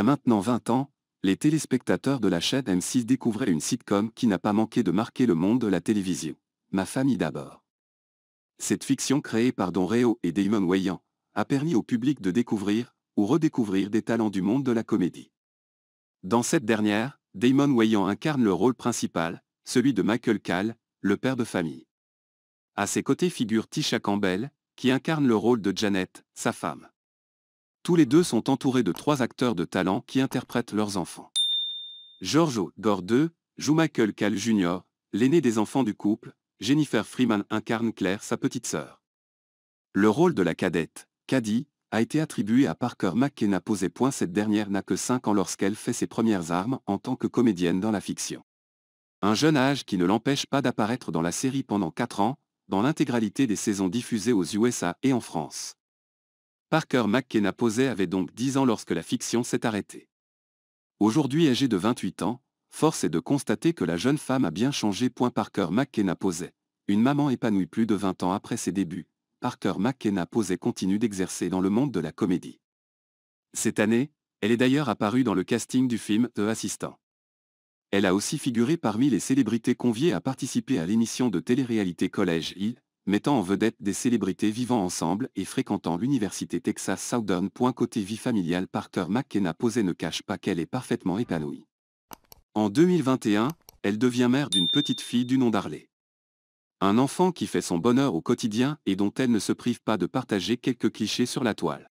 a maintenant 20 ans, les téléspectateurs de la chaîne M6 découvraient une sitcom qui n'a pas manqué de marquer le monde de la télévision. Ma famille d'abord. Cette fiction créée par Don Reo et Damon Wayans a permis au public de découvrir ou redécouvrir des talents du monde de la comédie. Dans cette dernière, Damon Wayans incarne le rôle principal, celui de Michael Calle, le père de famille. À ses côtés figure Tisha Campbell, qui incarne le rôle de Janet, sa femme. Tous les deux sont entourés de trois acteurs de talent qui interprètent leurs enfants. Giorgio Gore II joue Michael Calle Jr., l'aîné des enfants du couple, Jennifer Freeman incarne Claire, sa petite sœur. Le rôle de la cadette, Caddy, a été attribué à Parker McKenna posé point cette dernière n'a que 5 ans lorsqu'elle fait ses premières armes en tant que comédienne dans la fiction. Un jeune âge qui ne l'empêche pas d'apparaître dans la série pendant 4 ans, dans l'intégralité des saisons diffusées aux USA et en France. Parker McKenna posé avait donc 10 ans lorsque la fiction s'est arrêtée. Aujourd'hui âgée de 28 ans, force est de constater que la jeune femme a bien changé. Parker McKenna posait. Une maman épanouie plus de 20 ans après ses débuts, Parker McKenna posait continue d'exercer dans le monde de la comédie. Cette année, elle est d'ailleurs apparue dans le casting du film The Assistant. Elle a aussi figuré parmi les célébrités conviées à participer à l'émission de télé-réalité Collège Hill, mettant en vedette des célébrités vivant ensemble et fréquentant l'université Texas Southern. Côté vie familiale, Parker McKenna posé ne cache pas qu'elle est parfaitement épanouie. En 2021, elle devient mère d'une petite fille du nom d'Harley. Un enfant qui fait son bonheur au quotidien et dont elle ne se prive pas de partager quelques clichés sur la toile.